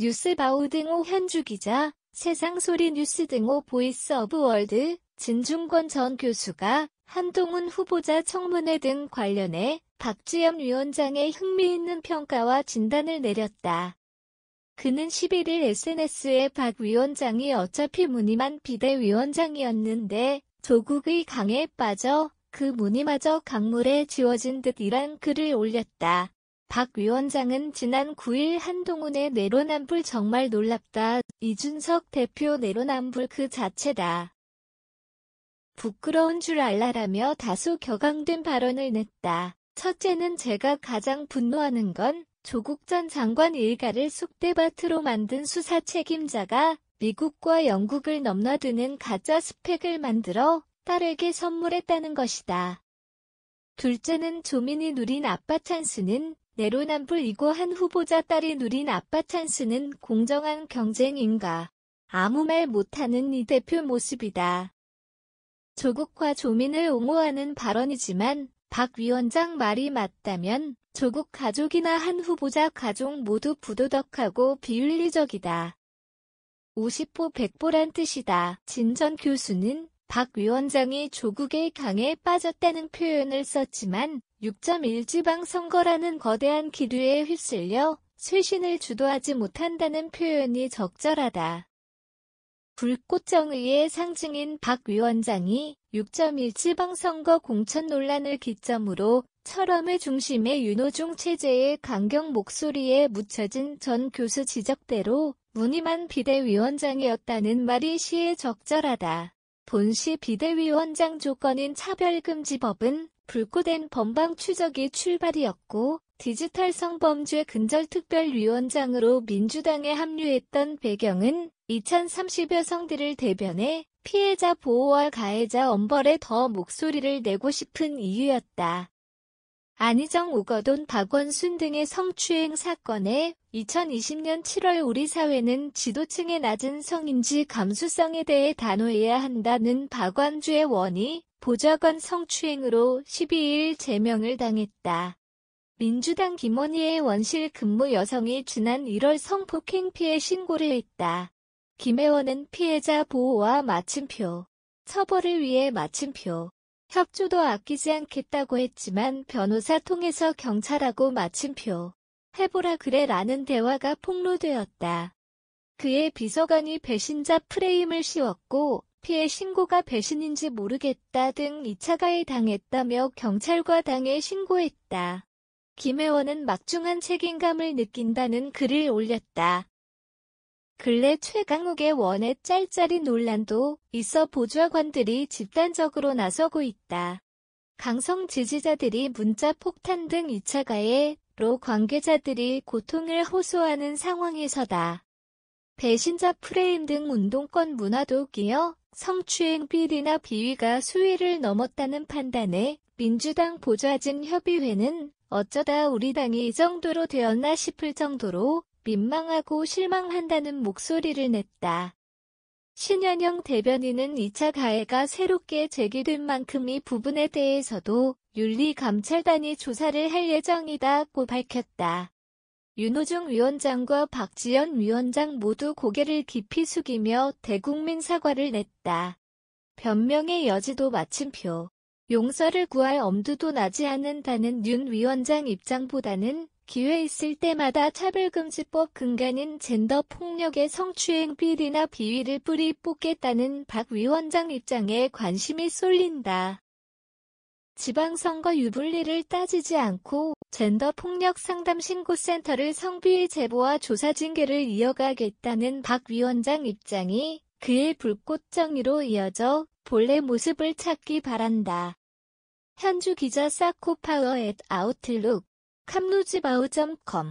뉴스바우 등호 현주 기자, 세상소리 뉴스 등호 Voice of World, 진중권 전 교수가 한동훈 후보자 청문회 등 관련해 박지현 위원장의 흥미있는 평가와 진단을 내렸다. 그는 11일 SNS에 박 위원장이 어차피 무늬만 비대위원장이었는데 조국의 강에 빠져 그 무늬마저 강물에 지워진 듯이란 글을 올렸다. 박 위원장은 지난 9일 한동훈의 내로남불 정말 놀랍다. 이준석 대표 내로남불 그 자체다. 부끄러운 줄 알라라며 다소 격앙된 발언을 냈다. 첫째는 제가 가장 분노하는 건 조국 전 장관 일가를 쑥대밭으로 만든 수사 책임자가 미국과 영국을 넘나드는 가짜 스펙을 만들어 딸에게 선물했다는 것이다. 둘째는 조민이 누린 아빠 찬스는 내로남불이고 한 후보자 딸이 누린 아빠 찬스는 공정한 경쟁인가. 아무 말 못하는 이 대표 모습이다. 조국과 조민을 옹호하는 발언이지만 박 위원장 말이 맞다면 조국 가족이나 한 후보자 가족 모두 부도덕하고 비윤리적이다. 50보 100보란 뜻이다. 진전 교수는 박 위원장이 조국의 강에 빠졌다는 표현을 썼지만 6.1 지방 선거라는 거대한 기류에 휩쓸려 쇄신을 주도하지 못한다는 표현이 적절하다. 불꽃정의의 상징인 박 위원장이 6.1 지방선거 공천 논란을 기점으로 철험의 중심에 윤호중 체제의 강경 목소리에 묻혀진 전 교수 지적대로 무늬만 비대위원장이었다는 말이 시에 적절하다. 본시 비대위원장 조건인 차별금지법은 불꽃된 범방 추적이 출발이었고 디지털 성범죄 근절특별위원장으로 민주당에 합류했던 배경은 2030여 성들을 대변해 피해자 보호와 가해자 엄벌에 더 목소리를 내고 싶은 이유였다. 안희정 우거돈 박원순 등의 성추행 사건에 2020년 7월 우리 사회는 지도층의 낮은 성인지 감수성에 대해 단호해야 한다는 박완주의 원이 보좌관 성추행으로 12일 제명을 당했다. 민주당 김원희의 원실 근무 여성이 지난 1월 성폭행 피해 신고를 했다. 김혜원은 피해자 보호와 마침표, 처벌을 위해 마침표, 협조도 아끼지 않겠다고 했지만 변호사 통해서 경찰하고 마침표, 해보라 그래 라는 대화가 폭로되었다. 그의 비서관이 배신자 프레임을 씌웠고 피해 신고가 배신인지 모르겠다 등 2차 가해 당했다며 경찰과 당에 신고했다. 김혜원은 막중한 책임감을 느낀다는 글을 올렸다. 근래 최강욱의 원의 짤짤이 논란도 있어 보좌관들이 집단적으로 나서고 있다. 강성 지지자들이 문자 폭탄 등 2차 가해로 관계자들이 고통을 호소하는 상황에서다. 배신자 프레임 등 운동권 문화도 끼어 성추행 비리나 비위가 수위를 넘었다는 판단에 민주당 보좌진 협의회는 어쩌다 우리 당이 이 정도로 되었나 싶을 정도로 민망하고 실망한다는 목소리를 냈다. 신현영 대변인은 2차 가해가 새롭게 제기된 만큼 이 부분에 대해서도 윤리감찰단이 조사를 할 예정이다고 밝혔다. 윤호중 위원장과 박지연 위원장 모두 고개를 깊이 숙이며 대국민 사과를 냈다. 변명의 여지도 마침표. 용서를 구할 엄두도 나지 않는다는 윤 위원장 입장보다는 기회 있을 때마다 차별금지법 근간인 젠더 폭력의 성추행 비리나 비위를 뿌리 뽑겠다는 박 위원장 입장에 관심이 쏠린다. 지방선거 유불리를 따지지 않고 젠더 폭력 상담 신고센터를 성비의 제보와 조사 징계를 이어가겠다는 박 위원장 입장이 그의 불꽃 정의로 이어져 본래 모습을 찾기 바란다. 현주 기자 사코파워 앳 아웃룩 캄루지바우.com